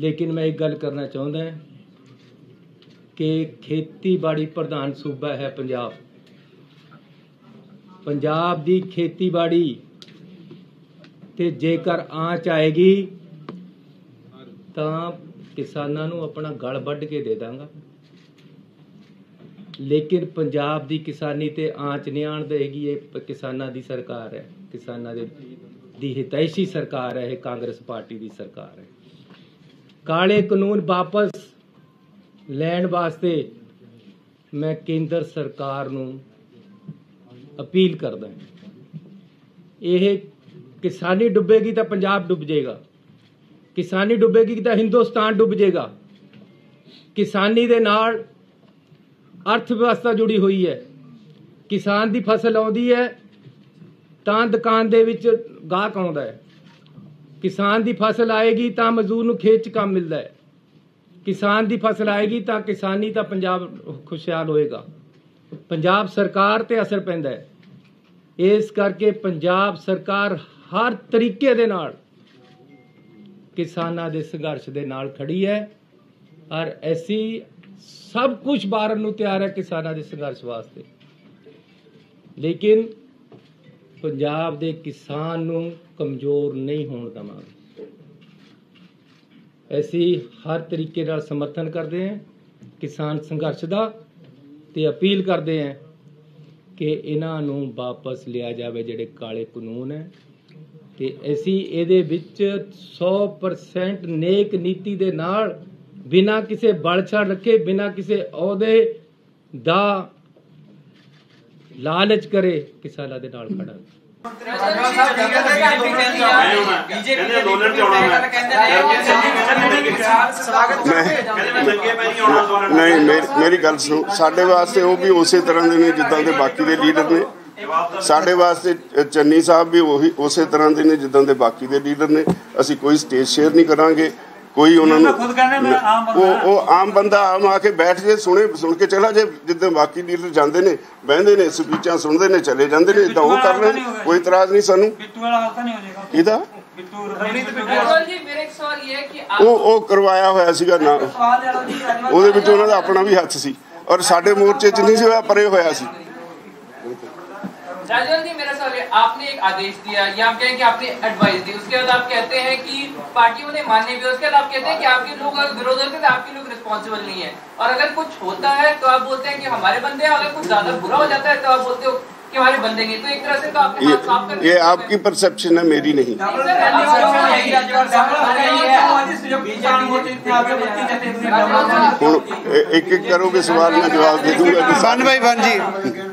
ਲੇਕਿਨ ਮੈਂ ਇੱਕ ਗੱਲ ਕਰਨਾ ਚਾਹੁੰਦਾ ਹਾਂ ਕਿ ਖੇਤੀਬਾੜੀ ਪ੍ਰਧਾਨ ਸੂਬਾ ਹੈ ਪੰਜਾਬ। ਪੰਜਾਬ ਦੀ ਖੇਤੀਬਾੜੀ ਤੇ ਜੇਕਰ ਆਂਚ ਆਏਗੀ, ਤਾਂ ਕਿਸਾਨਾਂ ਨੂੰ ਆਪਣਾ ਗਲ ਵੱਢ ਕੇ ਦੇ ਦਾਂਗਾ। ਲੇਕਿਨ ਪੰਜਾਬ ਦੀ ਕਿਸਾਨੀ ਤੇ ਆਂਚ ਨਹੀਂ ਆਣ ਦੇਗੀ, ਇਹ ਕਿਸਾਨਾਂ ਦੀ ਸਰਕਾਰ ਹੈ। ਕਿਸਾਨਾਂ ਦੇ, ਦੀ ਹਿਤੈਸ਼ੀ ਸਰਕਾਰ ਹੈ, ਇਹ ਕਾਂਗਰਸ ਪਾਰਟੀ ਦੀ ਸਰਕਾਰ ਹੈ। ਕਾਲੇ ਕਾਨੂੰਨ ਵਾਪਸ ਲੈਣ ਵਾਸਤੇ ਮੈਂ ਕੇਂਦਰ ਸਰਕਾਰ ਨੂੰ ਅਪੀਲ ਕਰਦਾ ਇਹ ਕਿਸਾਨੀ ਡੁੱਬੇਗੀ ਤਾਂ ਪੰਜਾਬ ਡੁੱਬ ਜਾਏਗਾ। ਕਿਸਾਨੀ ਡੁੱਬੇਗੀ ਤਾਂ ਹਿੰਦੁਸਤਾਨ ਡੁੱਬ ਜਾਏਗਾ। ਕਿਸਾਨੀ ਦੇ ਨਾਲ ਅਰਥ ਵਿਵਸਥਾ ਜੁੜੀ ਹੋਈ ਹੈ। ਕਿਸਾਨ ਦੀ ਫਸਲ ਆਉਂਦੀ ਹੈ ਤਾਂ ਦੁਕਾਨ ਦੇ ਵਿੱਚ ਗਾਹਕ ਆਉਂਦਾ ਹੈ। ਕਿਸਾਨ ਦੀ ਫਸਲ ਆਏਗੀ ਤਾਂ ਮਜ਼ਦੂਰ ਨੂੰ ਖੇਤ 'ਚ ਕੰਮ ਮਿਲਦਾ ਹੈ। ਕਿਸਾਨ ਦੀ ਫਸਲ ਆਏਗੀ ਤਾਂ ਕਿਸਾਨੀ ਤਾਂ ਪੰਜਾਬ ਖੁਸ਼ਹਾਲ ਹੋਏਗਾ। ਪੰਜਾਬ ਸਰਕਾਰ ਤੇ ਅਸਰ ਪੈਂਦਾ ਹੈ। ਇਸ ਕਰਕੇ ਪੰਜਾਬ ਸਰਕਾਰ ਹਰ ਤਰੀਕੇ ਦੇ ਨਾਲ ਕਿਸਾਨਾਂ ਦੇ ਸੰਘਰਸ਼ ਦੇ ਨਾਲ ਖੜੀ ਹੈ ਔਰ ਐਸੀ ਸਭ ਕੁਝ ਬਾਰਨ ਨੂੰ ਤਿਆਰ ਹੈ ਕਿਸਾਨਾਂ ਦੇ ਸੰਘਰਸ਼ ਵਾਸਤੇ। ਲੇਕਿਨ ਪੰਜਾਬ ਦੇ ਕਿਸਾਨ ਨੂੰ ਕਮਜ਼ੋਰ ਨਹੀਂ ਹੋਣ ਦੇਵਾਂਗੇ ਅਸੀਂ ਹਰ ਤਰੀਕੇ ਨਾਲ ਸਮਰਥਨ ਕਰਦੇ ਹਾਂ, ਕਿਸਾਨ ਸੰਘਰਸ਼ ਦਾ ਤੇ ਅਪੀਲ ਕਰਦੇ ਹਾਂ ਕਿ ਇਹਨਾਂ ਨੂੰ ਵਾਪਸ ਲਿਆ ਜਾਵੇ ਜਿਹੜੇ ਕਾਲੇ ਕਾਨੂੰਨ ਹੈ ਤੇ ਅਸੀਂ ਇਹਦੇ ਵਿੱਚ 100% ਨੇਕ ਨੀਤੀ ਦੇ ਨਾਲ ਬਿਨਾਂ ਕਿਸੇ ਬਲਛੜ ਰੱਖੇ, ਬਿਨਾਂ ਕਿਸੇ ਅਹੁਦੇ ਦਾ ਲਾਲਚ ਕਰੇ ਕਿਸਾਨਾਂ ਦੇ ਨਾਲ ਖੜਾ। ਨਹੀਂ ਮੇਰੀ ਮੇਰੀ ਗੱਲ ਸੁਣੋ। ਸਾਡੇ ਵਾਸਤੇ ਉਹ ਵੀ ਉਸੇ ਤਰ੍ਹਾਂ ਦੇ ਨੇ ਜਿੱਦਾਂ ਦੇ ਬਾਕੀ ਦੇ ਲੀਡਰ ਨੇ। ਸਾਡੇ ਵਾਸਤੇ ਚੰਨੀ ਸਾਹਿਬ ਵੀ ਉਹੀ ਉਸੇ ਤਰ੍ਹਾਂ ਦੇ ਨੇ ਜਿੱਦਾਂ ਦੇ ਬਾਕੀ ਦੇ ਲੀਡਰ ਨੇ। ਅਸੀਂ ਕੋਈ ਸਟੇਜ ਸ਼ੇਅਰ ਨਹੀਂ ਕਰਾਂਗੇ। ਕੋਈ ਉਹਨਾਂ ਨੂੰ ਖੁਦ ਕਹਿੰਦੇ ਮੈਂ ਆਮ ਬੰਦਾ ਉਹ ਆਮ ਬੰਦਾ ਆਮ ਆ ਕੇ ਬੈਠ ਜੇ ਸੁਣੇ ਸੁਣ ਕੇ ਚਲਾ ਜੇ ਜਿੱਦਾਂ ਬਾਕੀ ਲੀਡਰ ਜਾਂਦੇ ਨੇ ਬਹਿੰਦੇ ਨੇ ਸਪੀਚਾਂ ਸੁਣਦੇ ਨੇ ਚਲੇ ਜਾਂਦੇ ਨੇ ਇਦਾਂ ਉਹ ਕਰ ਲੈਣ ਕੋਈ ਇਤਰਾਜ਼ ਨਹੀਂ ਸਾਨੂੰ। ਬਿੱਟੂ ਵਾਲਾ ਹਾਲਤਾ ਨਹੀਂ ਹੋ ਜਾਏਗਾ। ਇਹਦਾ ਉਹ ਉਹ ਕਰਵਾਇਆ ਹੋਇਆ ਸੀਗਾ ਨਾ। ਉਹਦੇ ਵਿੱਚ ਉਹਨਾਂ ਦਾ ਆਪਣਾ ਵੀ ਹੱਥ ਸੀ। ਔਰ ਸਾਡੇ ਮੋਰਚੇ 'ਚ ਨਹੀਂ ਸੀ ਹੋਇਆ ਪਰੇ ਹੋਇਆ ਸੀ। राजन जी मेरा सवाल है आपने एक आदेश दिया या आप कहें कि आपने एडवाइस दी उसके बाद आप कहते हैं कि पार्टियों ने मानने भी उसके बाद आप कहते हैं कि आपके लोग अगर विरोध होते हैं तो आपके लोग रिस्पॉन्सिबल नहीं है और अगर कुछ होता है तो आप बोलते हैं कि हमारे बंदे हैं अगर कुछ ज़्यादा बुरा हो जाता है तो आप बोलते हो कि हमारे बंदे नहीं तो एक तरह से तो आपके ये, ये आपकी परसेप्शन है मेरी नहीं एक एक करोगे सवाल में जवाब दे दूँगा किसान भाई भाजी